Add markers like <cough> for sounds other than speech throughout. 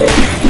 Thank.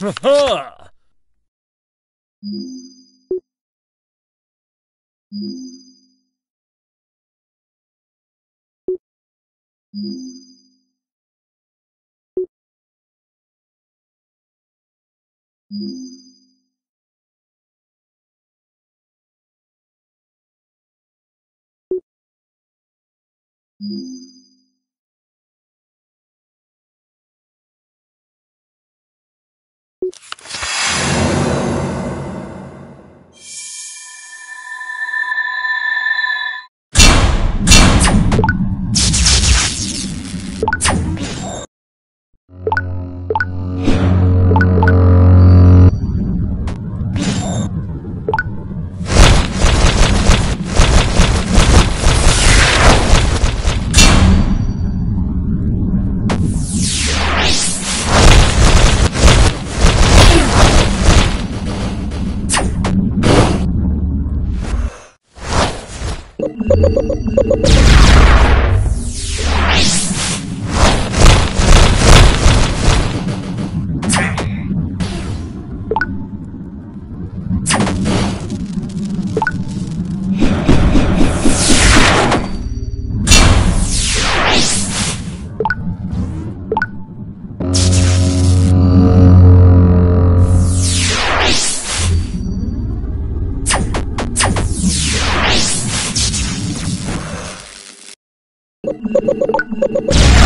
Ha <laughs> <laughs> ha! You